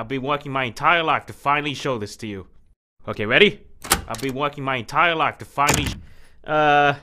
I've been working my entire life to finally show this to you. Okay, ready? I've been working my entire life to finally. Uh.